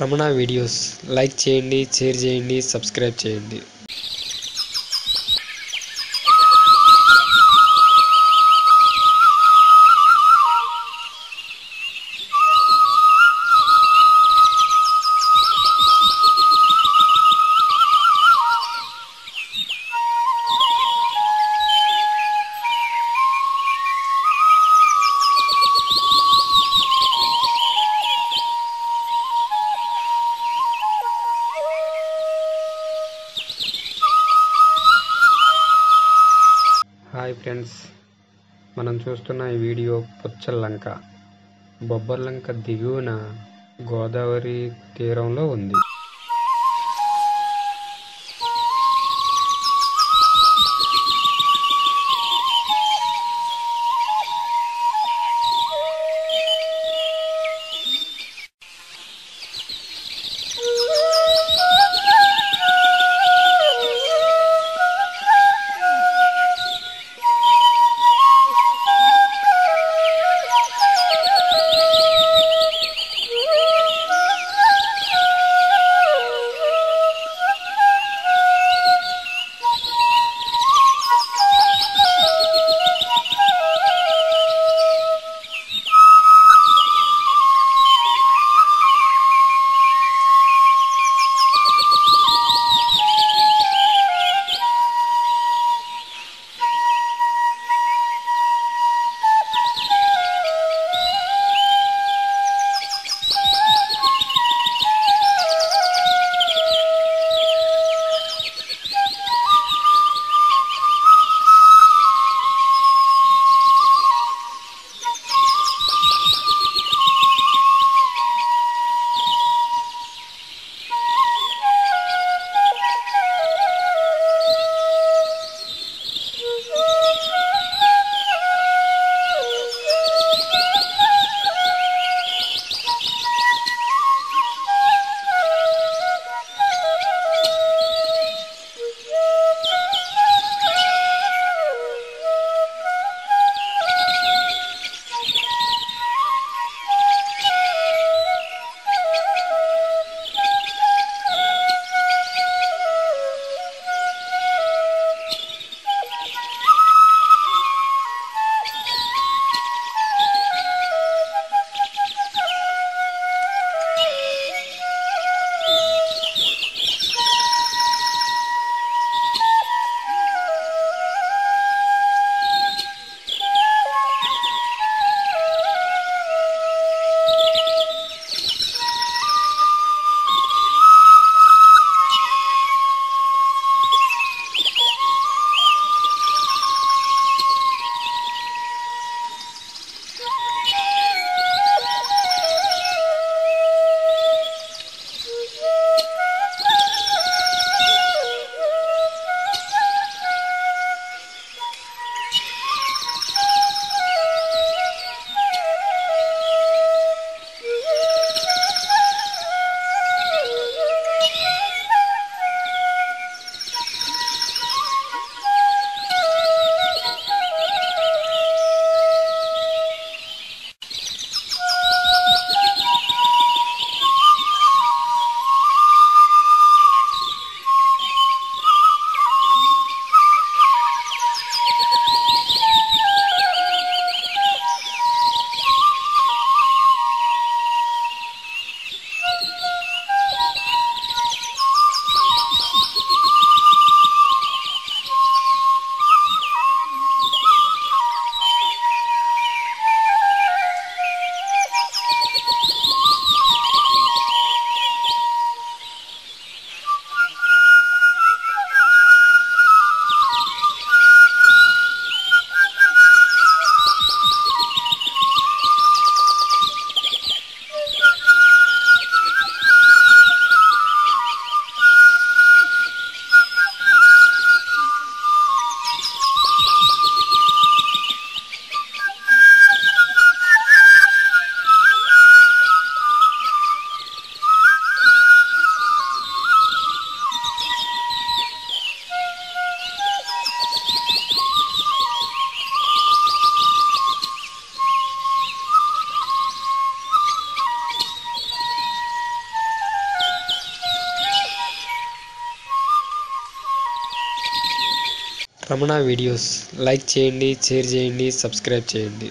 Ramana videos. Like చేయండి share చేయండి subscribe చేయండి. ఫ్రెండ్స్ మనం చూస్తున్న ఈ వీడియో పుచ్చల్లంక బొబ్బర్లంక దిగువన గోదావరి తీరంలో ఉంది. రమణ వీడియోస్. లైక్ చేయండి షేర్ చేయండి సబ్స్క్రైబ్ చేయండి.